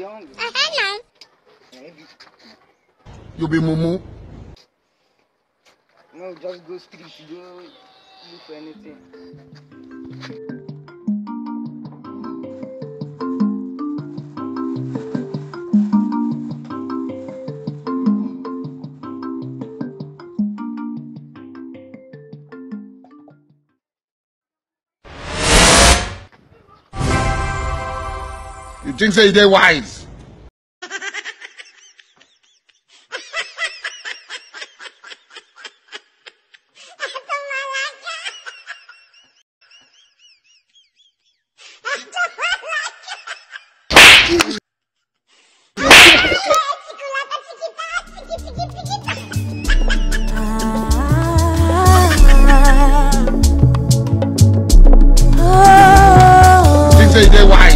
Uh, hello. Maybe. You be mumu. No, just go street, go look for anything. You think say dey wise? Wise?